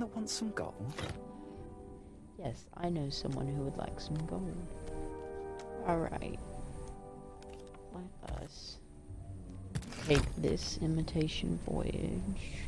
that wants some gold? Yes, I know someone who would like some gold. Alright. Let us take this imitation voyage.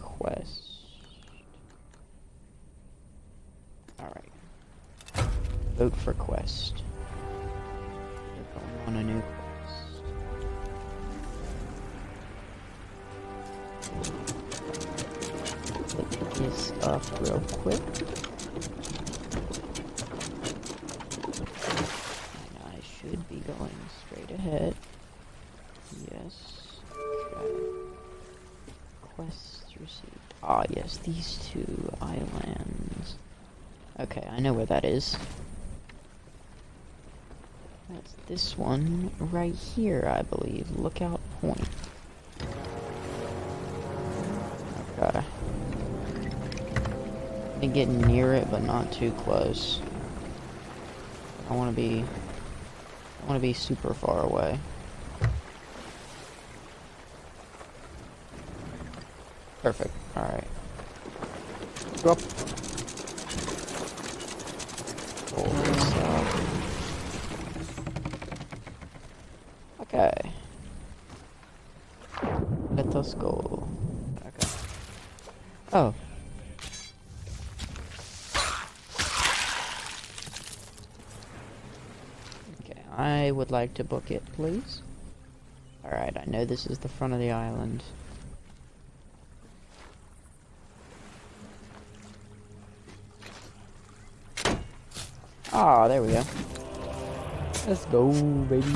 Quest. Alright. Vote for quest. We're going on a new quest. Pick this up real quick. And I should be going straight ahead. Yes. Okay. Received. Ah, yes, these two islands. Okay, I know where that is. That's this one right here, I believe. Lookout Point. Okay. Me getting near it, but not too close. I want to be. I want to be super far away. Perfect. Alright. Go up. Pull this up. Okay. Let us go. Okay. Oh. Okay, I would like to book it, please. Alright, I know this is the front of the island. Ah, there we go. Let's go, baby.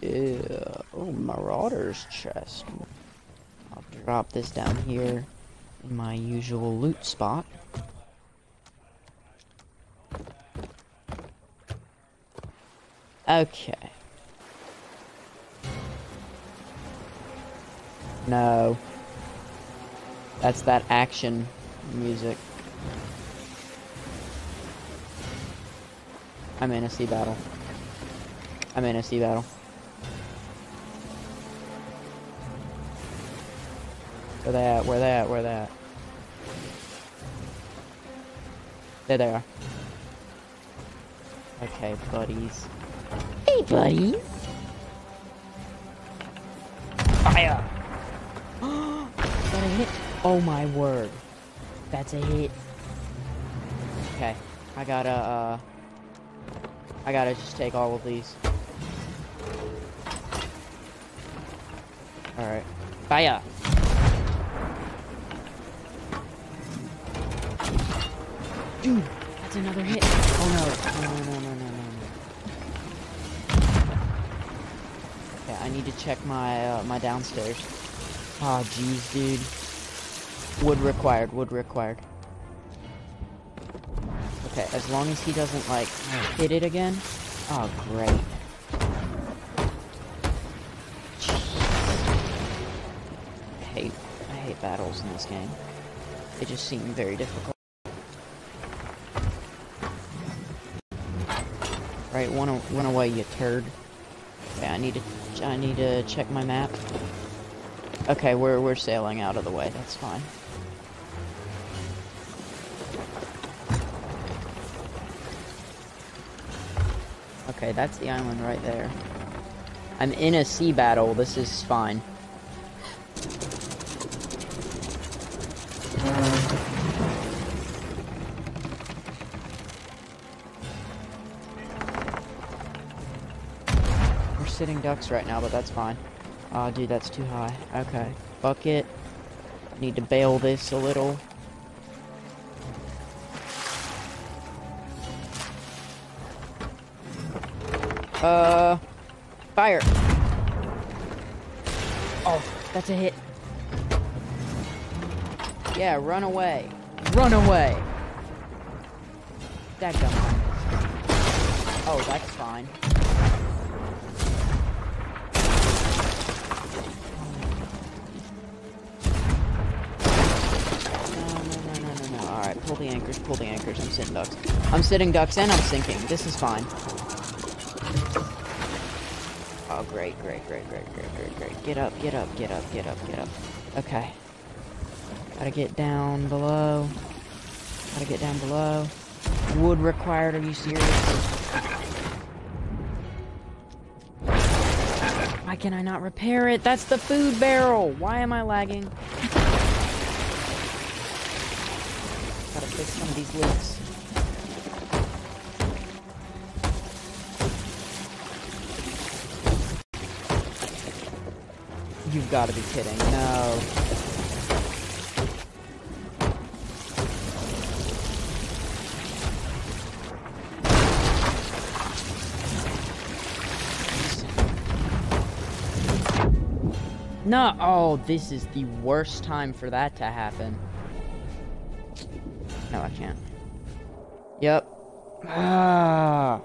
Yeah. Oh, Marauder's chest. I'll drop this down here in my usual loot spot. Okay. No. That's that action music. I'm in a sea battle. I'm in a sea battle. Where they at? Where they at? Where they at? There they are. Okay, buddies. Hey, buddies. Fire! That? Oh my word. That's a hit. Okay. I gotta, uh... I gotta just take all of these. Alright. Fire! Dude! That's another hit! Oh no. No, no, no, no, no, no, no. Okay, I need to check my, uh, my downstairs. Oh, jeez, dude. Wood required, wood required. Okay, as long as he doesn't, like, hit it again. Oh, great. I hate, I hate battles in this game. They just seem very difficult. Right, one, away, you turd. Okay, I need to, I need to check my map. Okay, we're we're sailing out of the way. That's fine. Okay, that's the island right there. I'm in a sea battle. This is fine. We're sitting ducks right now, but that's fine. Oh, dude, that's too high. Okay. Bucket. Need to bail this a little. Uh, fire. Oh, that's a hit. Yeah, run away. Run away. That gun. Oh, that's fine. No, no, no, no, no, no. Alright, pull the anchors, pull the anchors. I'm sitting ducks. I'm sitting ducks and I'm sinking. This is fine. Oh, great, great, great, great, great, great, great. Get up, get up, get up, get up, get up. Okay. Gotta get down below. Gotta get down below. Wood required, are you serious? Why can I not repair it? That's the food barrel! Why am I lagging? Gotta fix some of these leaks. You've gotta be kidding. No. No, oh, this is the worst time for that to happen. No, I can't. Yep. Ah.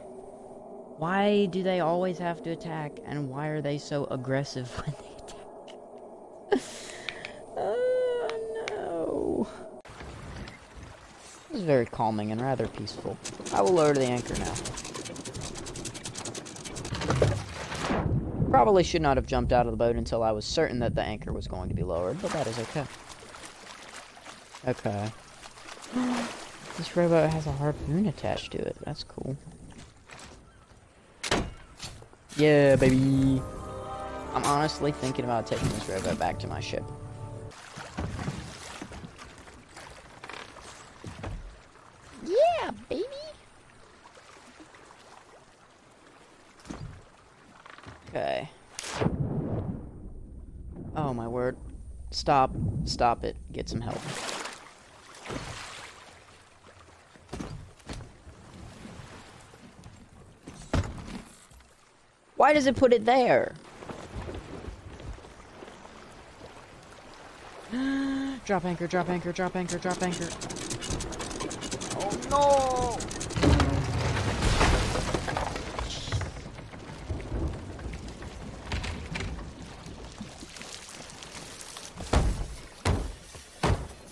Why do they always have to attack, and why are they so aggressive when they? oh, no. This is very calming and rather peaceful. I will lower the anchor now. Probably should not have jumped out of the boat until I was certain that the anchor was going to be lowered, but that is okay. Okay. this robot has a harpoon attached to it. That's cool. Yeah, baby. I'm honestly thinking about taking this rowboat back to my ship. Yeah, baby. Okay. Oh my word. Stop. Stop it. Get some help. Why does it put it there? Drop anchor, drop anchor, drop anchor, drop anchor. Oh no!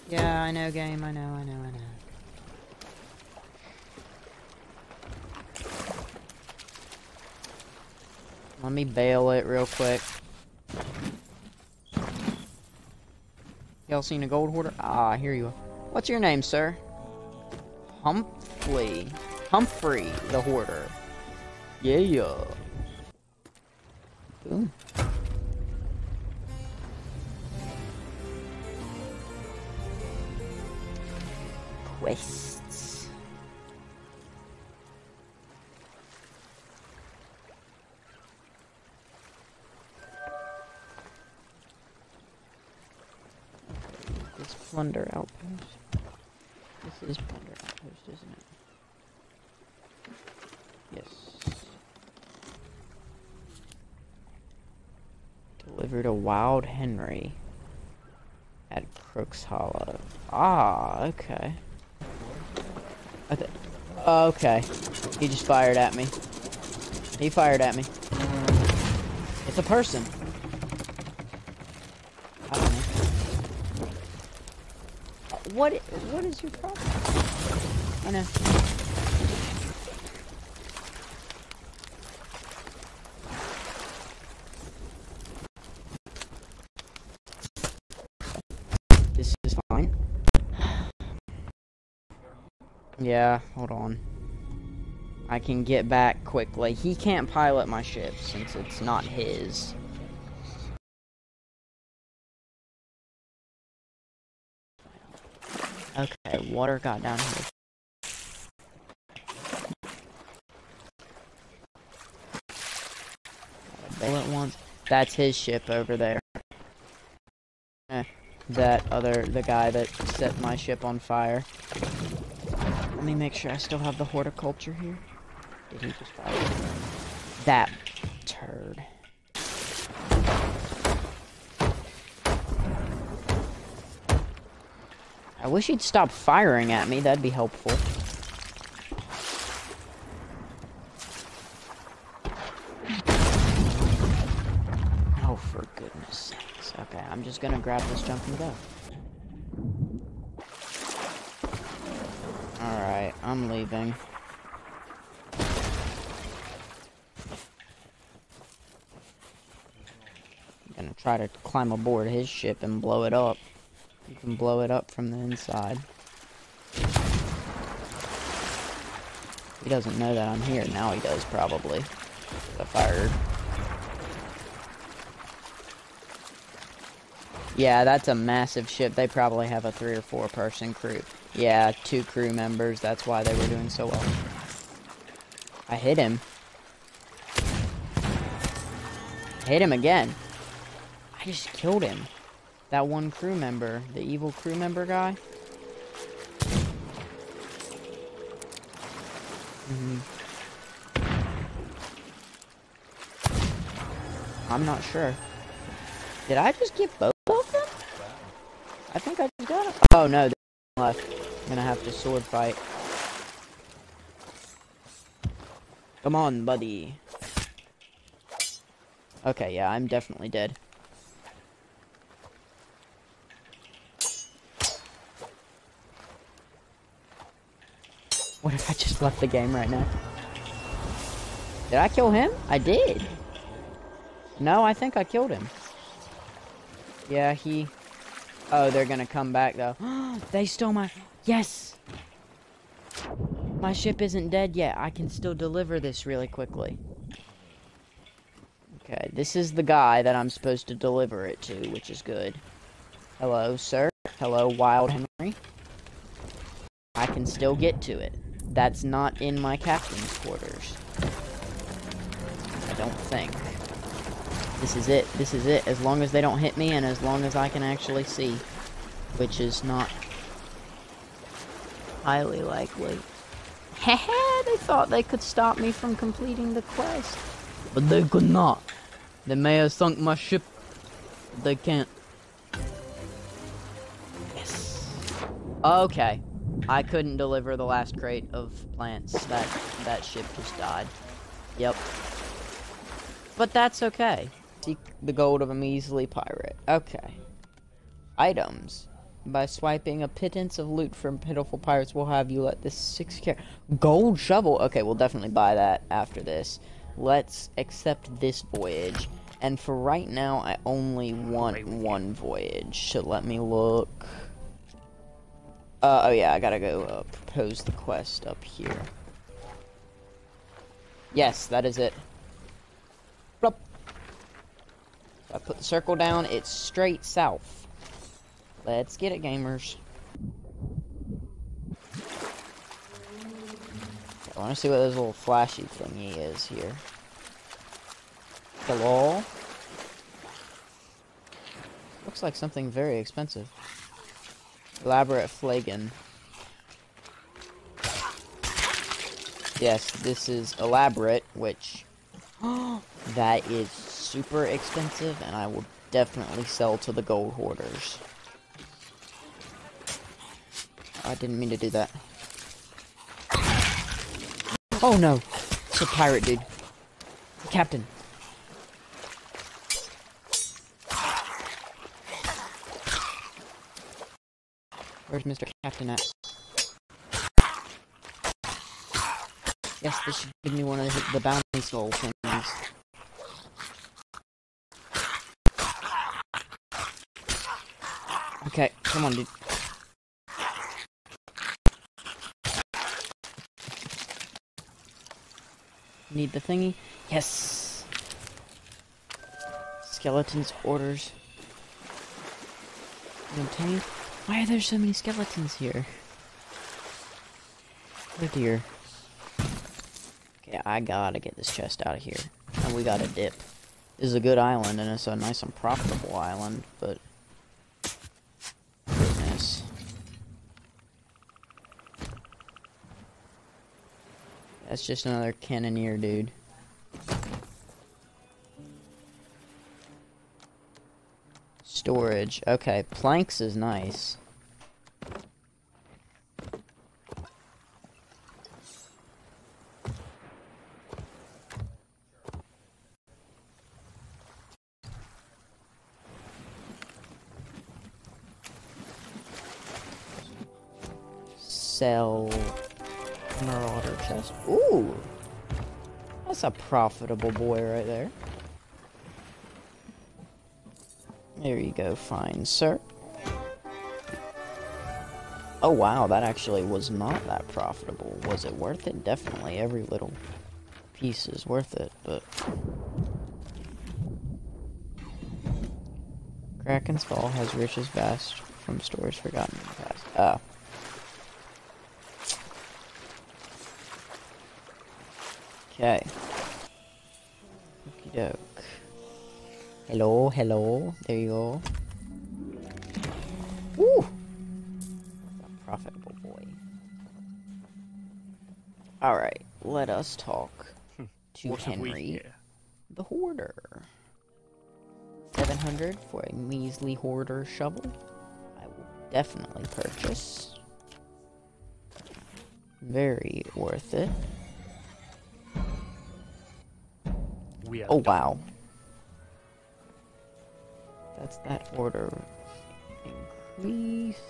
Yeah, I know game, I know, I know, I know. Let me bail it real quick. Y'all seen a gold hoarder? Ah, here you are. What's your name, sir? Humphrey. Humphrey, the hoarder. Yeah. Boom. Quests. Plunder outpost. This is plunder outpost, isn't it? Yes. Delivered a wild Henry at Crooks Hollow. Ah, okay. Okay. He just fired at me. He fired at me. It's a person. I don't know. What? What is your problem? I know. This is fine. Yeah, hold on. I can get back quickly. He can't pilot my ship since it's not his. Okay, water got down here. Bail it once. That's his ship over there. Eh, that other, the guy that set my ship on fire. Let me make sure I still have the horticulture here. Did he just fire? That turd. I wish he'd stop firing at me, that'd be helpful. Oh, for goodness sakes. Okay, I'm just gonna grab this junk and go. Alright, I'm leaving. I'm gonna try to climb aboard his ship and blow it up. You can blow it up from the inside. He doesn't know that I'm here. Now he does, probably. I fired. Yeah, that's a massive ship. They probably have a three or four person crew. Yeah, two crew members. That's why they were doing so well. I hit him. hit him again. I just killed him. That one crew member, the evil crew member guy. Mm -hmm. I'm not sure. Did I just get both of them? I think I just got them. Oh no, left. I'm gonna have to sword fight. Come on, buddy. Okay, yeah, I'm definitely dead. What if I just left the game right now? Did I kill him? I did. No, I think I killed him. Yeah, he... Oh, they're gonna come back, though. they stole my... Yes! My ship isn't dead yet. I can still deliver this really quickly. Okay, this is the guy that I'm supposed to deliver it to, which is good. Hello, sir. Hello, Wild Henry. I can still get to it. That's not in my captain's quarters. I don't think. This is it. This is it. As long as they don't hit me and as long as I can actually see. Which is not highly likely. Hehe, they thought they could stop me from completing the quest. But they could not. They may have sunk my ship. They can't. Yes. Okay. I couldn't deliver the last crate of plants. That that ship just died. Yep. But that's okay. Seek the gold of a measly pirate. Okay. Items. By swiping a pittance of loot from pitiful pirates we'll have you let this six care gold shovel. Okay, we'll definitely buy that after this. Let's accept this voyage. And for right now, I only want one voyage. So let me look. Uh, oh yeah, I gotta go uh, propose the quest up here. Yes, that is it. I put the circle down, it's straight south. Let's get it, gamers. I want to see what this little flashy thingy is here. Hello? Looks like something very expensive. Elaborate flagon. Yes, this is elaborate, which... that is super expensive, and I will definitely sell to the gold hoarders. I didn't mean to do that. Oh no! It's a pirate dude. Captain. Where's Mr. Captain at? Yes, this should give me one of the, the bounty soul things. Okay, come on, dude. Need the thingy? Yes! Skeletons orders. Maintain. Why are there so many skeletons here? Oh dear. Okay, I gotta get this chest out of here. And we gotta dip. This is a good island, and it's a nice and profitable island, but Goodness. That's just another cannoneer dude. Storage. Okay, planks is nice. Sell Marauder chest. Ooh! That's a profitable boy right there. There you go, fine, sir. Oh wow, that actually was not that profitable. Was it worth it? Definitely. Every little piece is worth it, but... Kraken's Fall has riches vast from stores forgotten in the past. Oh. Okay. Okie doke. Hello, hello. There you go. Woo! A profitable boy. Alright, let us talk to What Henry, the hoarder. 700 for a measly hoarder shovel. I will definitely purchase. Very worth it. Oh done. wow. That's that order increase.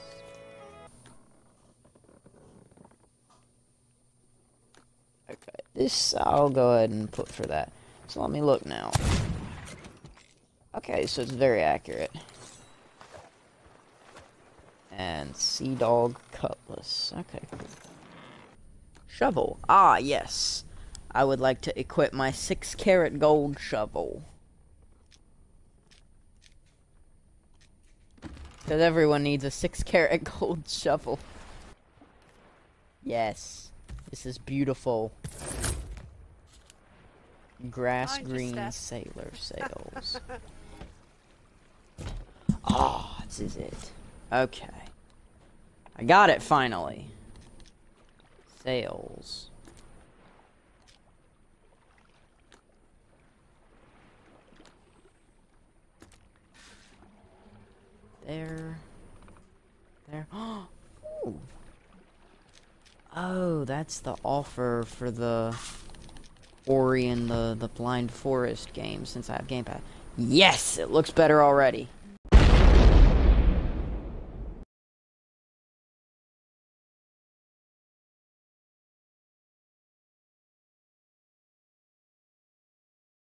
Okay, this I'll go ahead and put for that. So let me look now. Okay, so it's very accurate. And Sea Dog Cutlass. Okay, cool. Shovel. Ah, yes. I would like to equip my six carat gold shovel. Because everyone needs a six carat gold shovel. Yes. This is beautiful. Grass green sailor sails. oh, this is it. Okay. I got it finally. Sails. There. There. Ooh. Oh, that's the offer for the Ori and the, the Blind Forest game since I have gamepad. Yes! It looks better already.